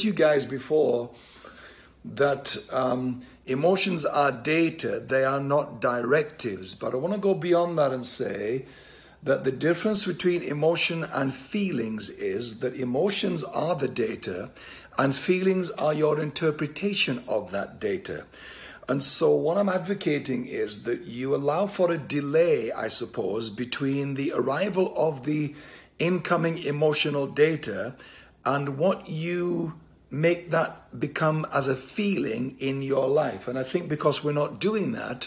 you guys before that um, emotions are data, they are not directives. But I want to go beyond that and say that the difference between emotion and feelings is that emotions are the data and feelings are your interpretation of that data. And so, what I'm advocating is that you allow for a delay, I suppose, between the arrival of the incoming emotional data and what you make that become as a feeling in your life. And I think because we're not doing that,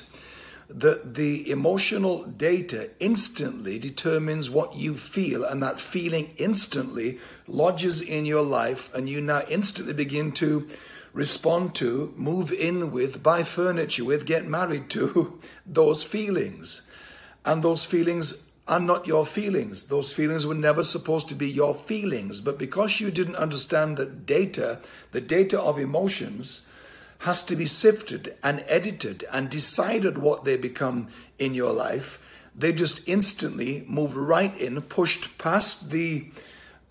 that the emotional data instantly determines what you feel, and that feeling instantly lodges in your life, and you now instantly begin to respond to, move in with, buy furniture with, get married to those feelings. And those feelings are not your feelings. Those feelings were never supposed to be your feelings. But because you didn't understand that data, the data of emotions, has to be sifted and edited and decided what they become in your life, they just instantly moved right in, pushed past the,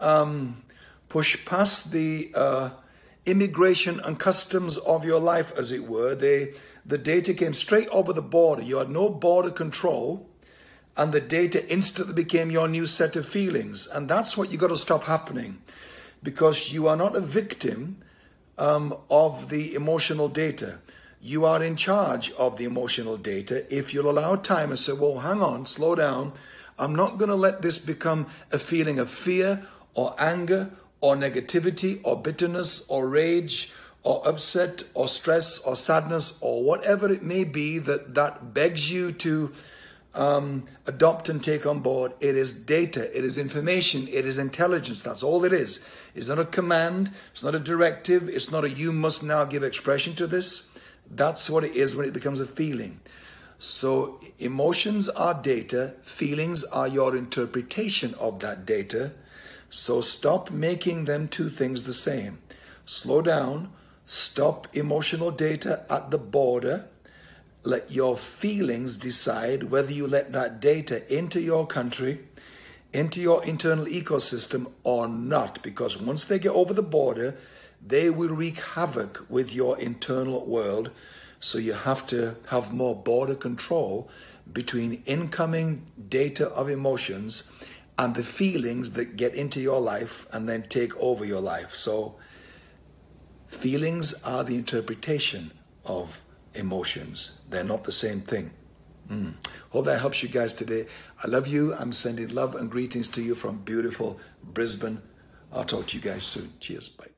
um, past the uh, immigration and customs of your life, as it were. They, the data came straight over the border. You had no border control and the data instantly became your new set of feelings. And that's what you got to stop happening because you are not a victim um, of the emotional data. You are in charge of the emotional data if you'll allow time and say, well, hang on, slow down. I'm not going to let this become a feeling of fear or anger or negativity or bitterness or rage or upset or stress or sadness or whatever it may be that that begs you to um, adopt and take on board. It is data, it is information, it is intelligence. That's all it is. It's not a command, it's not a directive, it's not a you must now give expression to this. That's what it is when it becomes a feeling. So, emotions are data, feelings are your interpretation of that data. So, stop making them two things the same. Slow down, stop emotional data at the border let your feelings decide whether you let that data into your country, into your internal ecosystem or not. Because once they get over the border, they will wreak havoc with your internal world. So you have to have more border control between incoming data of emotions and the feelings that get into your life and then take over your life. So feelings are the interpretation of emotions. They're not the same thing. Mm. Hope that helps you guys today. I love you. I'm sending love and greetings to you from beautiful Brisbane. I'll talk to you guys soon. Cheers. Bye.